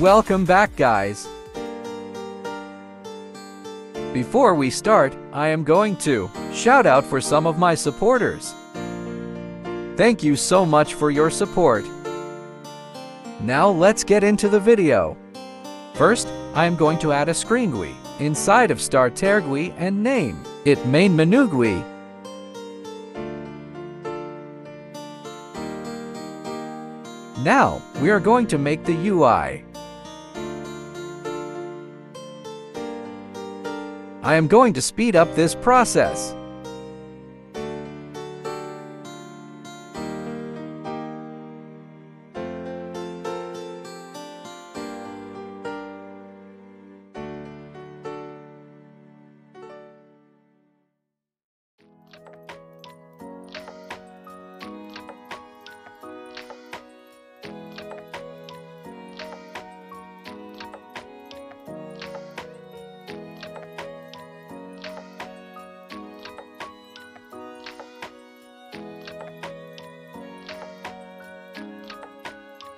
Welcome back, guys. Before we start, I am going to shout out for some of my supporters. Thank you so much for your support. Now let's get into the video. First, I am going to add a screen GUI inside of Starter GUI and name it Main Menu GUI. Now, we are going to make the UI. I am going to speed up this process.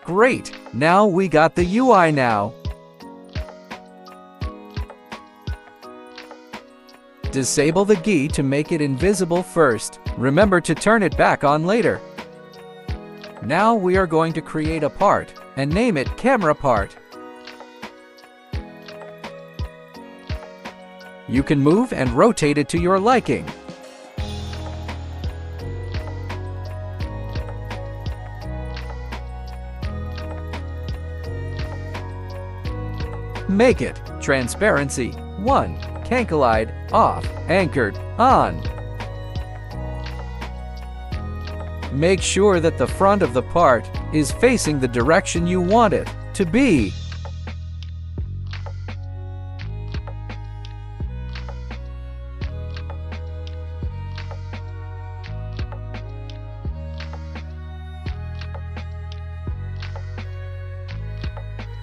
Great! Now we got the UI now. Disable the GUI to make it invisible first. Remember to turn it back on later. Now we are going to create a part and name it camera part. You can move and rotate it to your liking. Make it. Transparency. 1, CanCollide off, anchored. On. Make sure that the front of the part is facing the direction you want it to be.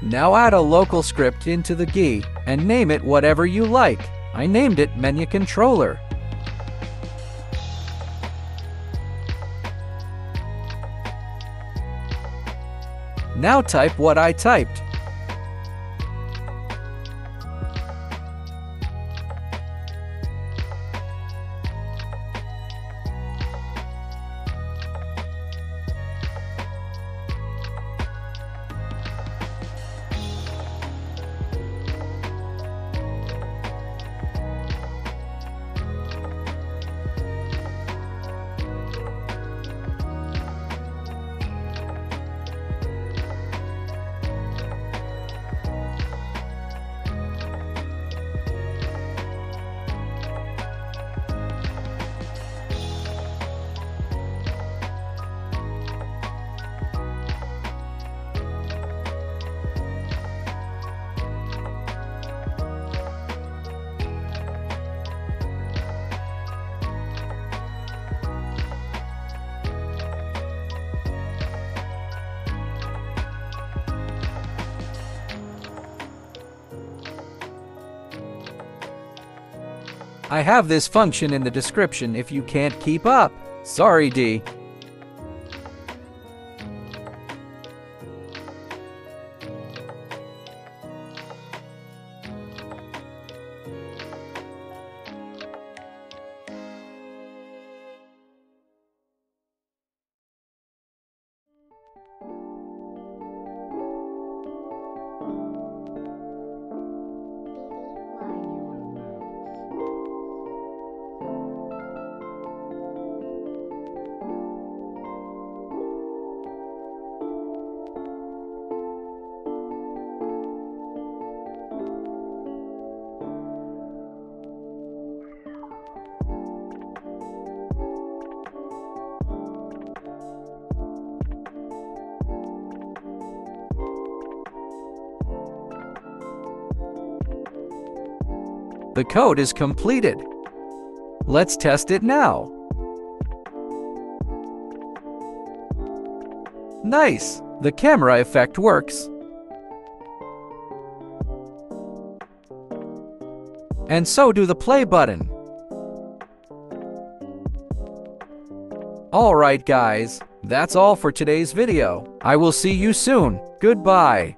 Now add a local script into the GUI and name it whatever you like. I named it Menu Controller. Now type what I typed. I have this function in the description if you can't keep up. Sorry, D. The code is completed. Let's test it now. Nice! The camera effect works. And so do the play button. Alright guys, that's all for today's video. I will see you soon. Goodbye.